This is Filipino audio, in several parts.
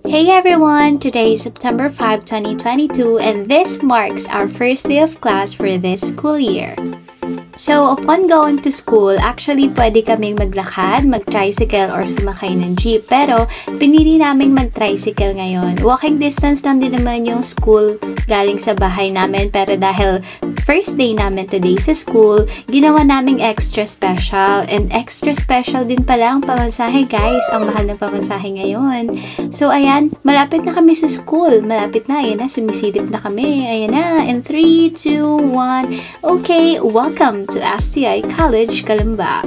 Hey everyone! Today is September 5, 2022 and this marks our first day of class for this school year. So, upon going to school, actually pwede kaming maglakad, mag-tricycle, or sumakay ng jeep. Pero, pinili naming mag-tricycle ngayon. Walking distance lang din naman yung school galing sa bahay namin. Pero dahil first day namin today sa school, ginawa naming extra special. And extra special din pala ang pamasahe, guys. Ang mahal ng pamasahe ngayon. So, ayan, malapit na kami sa school. Malapit na, ayan na, sumisidip na kami. Ayan na, in 3, 2, 1. Okay, welcome to STI College, Kalamba.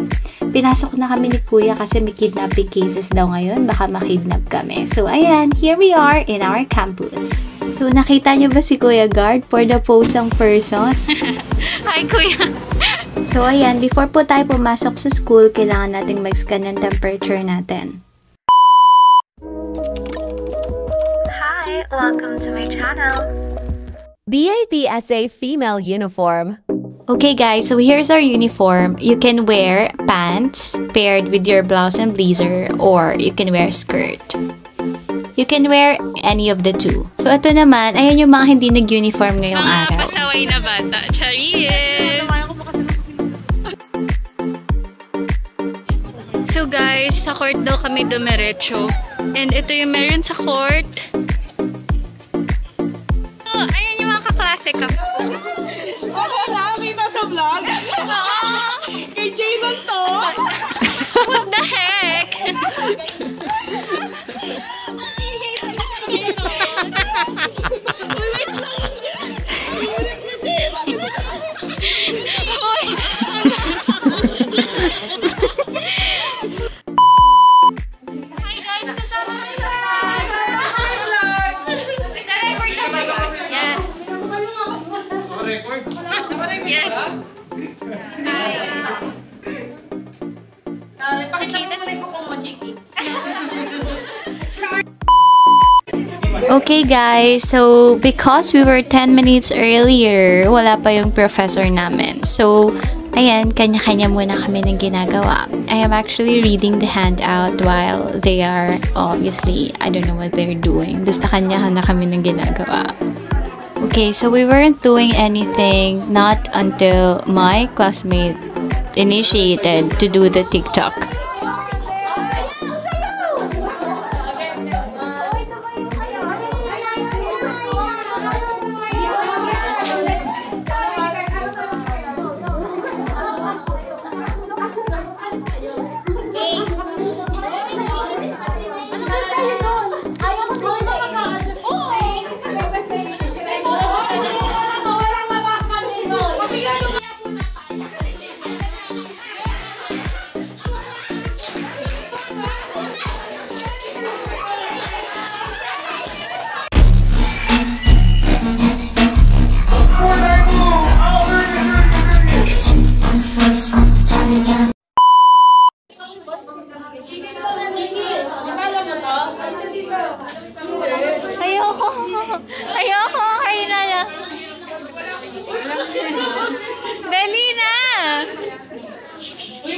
Pinasok na kami ni Kuya kasi may kidnapping cases daw ngayon. Baka makidnap kami. So, ayan, here we are in our campus. So, nakita niyo ba si Kuya Guard for the posang person? Hi, Kuya. So, ayan, before po tayo pumasok sa school, kailangan nating mag-scan ng temperature natin. Hi, welcome to my channel. BABSA female uniform. Okay guys, so here's our uniform. You can wear pants paired with your blouse and blazer or you can wear skirt. You can wear any of the two. So ito naman, ayan yung mga hindi nag-uniform ngayong Mga araw. pasaway na bata. Charis! So guys, sa court daw kami dumiretso. And ito yung meron sa court. Oh, ayan yung mga kaklase ka. Nakakita sa vlog? Kay Jayman to? Yes. Pakita mo sa ko kung machiki. Okay guys, so because we were 10 minutes earlier, wala pa yung professor namin. So, ayan, kanya-kanya muna kami ng ginagawa. I am actually reading the handout while they are, obviously, I don't know what they're doing. Basta kanya na kami ng ginagawa. Okay, so we weren't doing anything not until my classmate initiated to do the TikTok.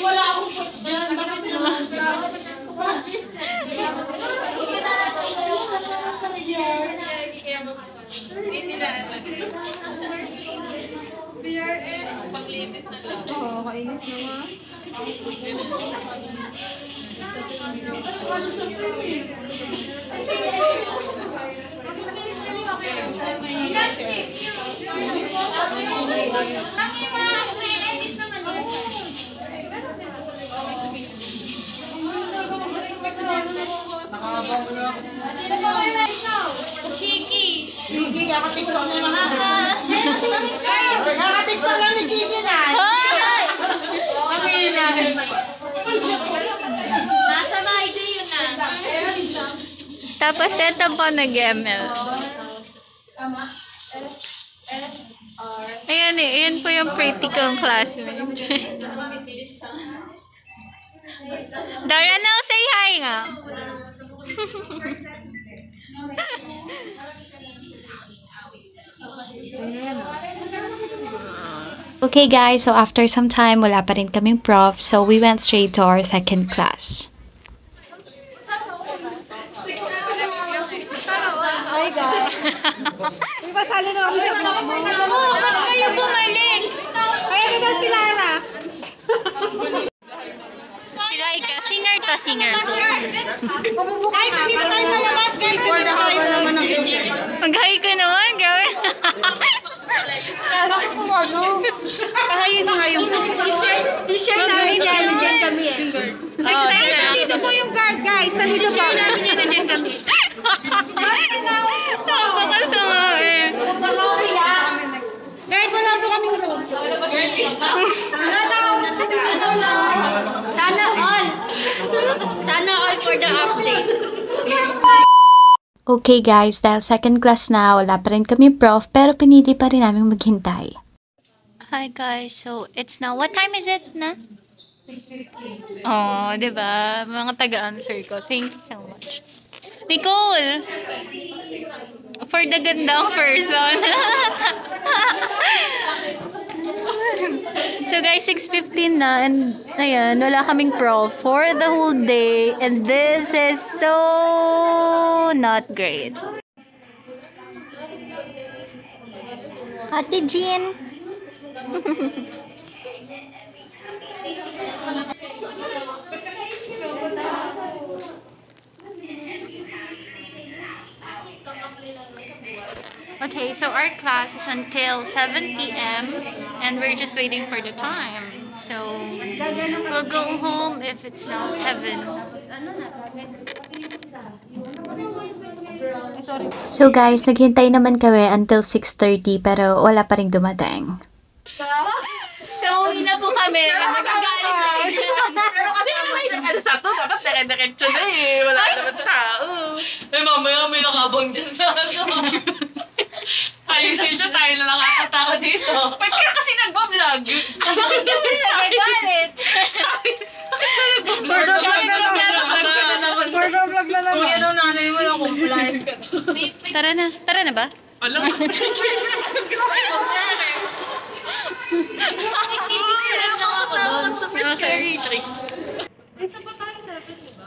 Wala akong shot dyan. Bakit naman Gigi, kakatiktok na lang ako. Kakatiktok lang ni Gigi na. Amina. Tapos eto po nag-ML. Ayan eh, ayan po yung pretty kong classmate. Daranel, say hi nga. Okay guys, so after some time, wala pa rin kaming prof, so we went straight to our second class. Hi guys. May pasali na kami sa vlog mo. Oo, ba't kayo bumalik? Kaya na si Lara. Si Laika, singer to singer. Guys, nandito tayo sa labas guys. Nandito tayo sa labas. Mag-hi ka naman, gawin. Kahayin na nga yung I-share namin yan, nandiyan kami eh. Guys, nandito po yung guard guys. Nandito po. I-share namin yan, nandiyan kami. Napakasama eh. Guard, wala po kaming rules. Sana all. Sana all for the update. Okay guys, dahil second class na, wala pa rin kami prof, pero pinili pa rin namin maghintay. Hi guys, so it's now, what time is it na? Oh, di ba? Mga taga-answer ko. Thank you so much. Nicole! For the gandang person. so guys, 6.15 na and ayan, wala kaming prof for the whole day and this is so not great. Ate Jean! Okay, so our class is until 7 p.m. and we're just waiting for the time. So we'll go home if it's now 7. So guys, naghintay naman kami until 6.30 pero wala pa rin dumating. So, uwi na po kami. Nagagalit na siya. Pero kasi may ano sa to, dapat dire-diretso na eh. Wala naman tao. Eh, mamaya may nakabang dyan sa ano. Ayusin nyo, tayo na lang ata tao dito. Ba't ka kasi nagbablog? Bakit kami nagagalit? For the vlog na naman. Vlog ka na naman. For the vlog na naman. Uy, ano nanay mo yung compliance ka na. Tara na. Tara na ba? Alam mo.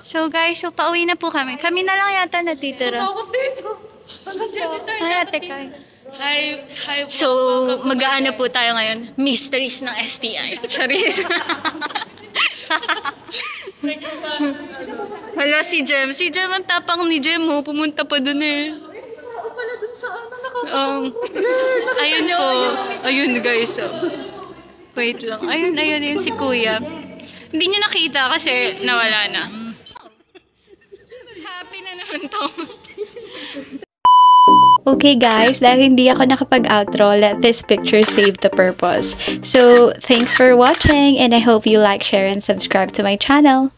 So guys, so pauwi na po kami. Kami na lang yata natitira. Ako dito. Ay, ate Kai. Hi, hi. So, mag-aano po tayo ngayon? Mysteries ng STI. Charis. Hala, si Jem. Si Jem, ang tapang ni Jem, oh. Pumunta pa dun eh. Um, ayun po. Ayun, guys. Oh. Wait lang. Ayun, ayun, ayun si Kuya. Hindi niyo nakita kasi nawala na. Happy na naman to. Okay guys, dahil hindi ako nakapag-outro, let this picture save the purpose. So, thanks for watching and I hope you like, share, and subscribe to my channel.